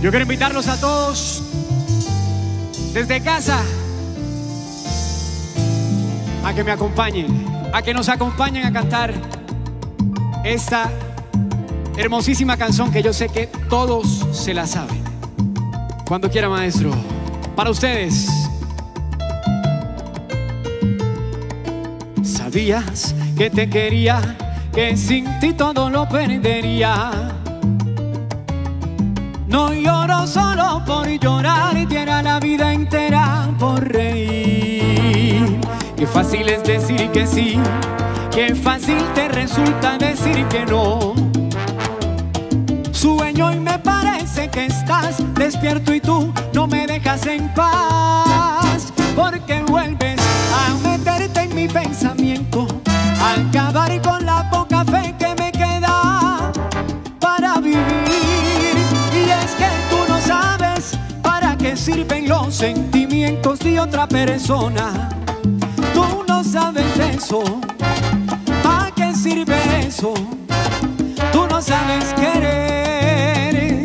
Yo quiero invitarlos a todos desde casa a que me acompañen, a que nos acompañen a cantar esta hermosísima canción que yo sé que todos se la saben. Cuando quiera, maestro. Para ustedes. Sabías que te quería, que sin ti todo lo perdería. No lloro solo por llorar, y diera la vida entera por reír. Qué fácil es decir que sí, qué fácil te resulta decir que no. Sueño y me parece que estás despierto y tú no me dejas en paz, porque sentimientos de otra persona. Tú no sabes eso, ¿para qué sirve eso? Tú no sabes querer.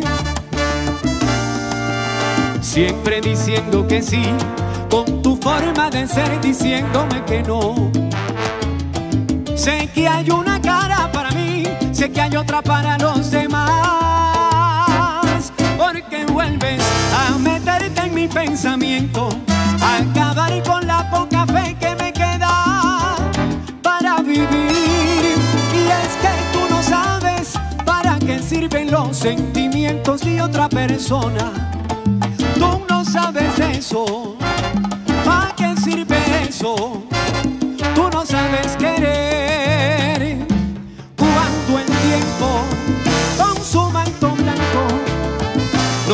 Siempre diciendo que sí, con tu forma de ser diciéndome que no. Sé que hay una cara para mí, sé que hay otra para los demás. Porque vuelves a meterte en mi pensamiento, acabar con la poca fe que me queda para vivir. Y es que tú no sabes para qué sirven los sentimientos de otra persona. Tú no sabes eso.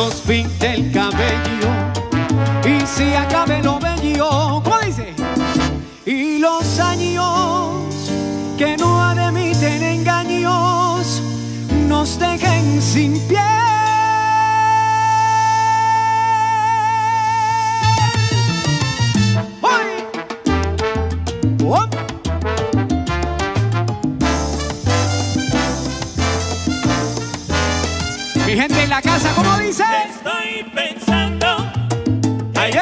Nos pinte el cabello y si acabe lo bello, ¿cómo dice? Y los años que no admiten engaños nos dejen sin pie. Mi gente en la casa, ¿cómo dice? Estoy pensando Ay,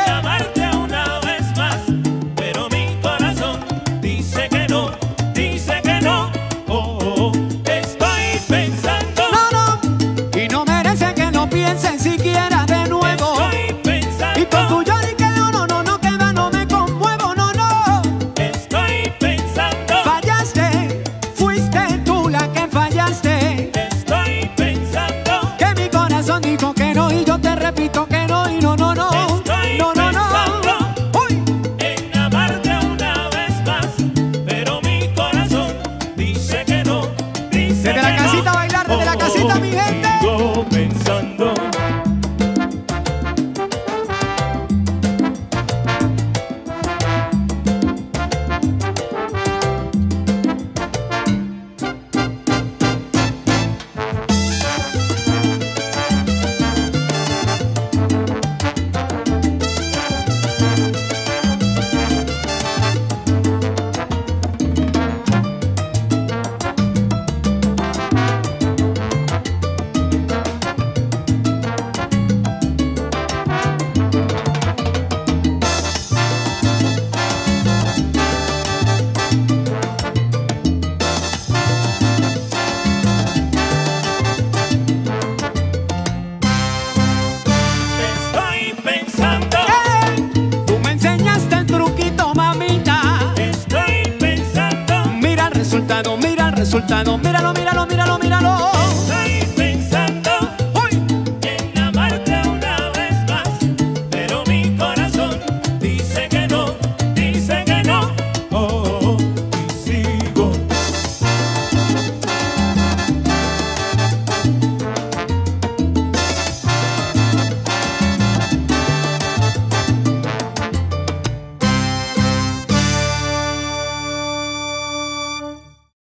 resultado, mira el resultado, míralo, míralo, míralo, míralo.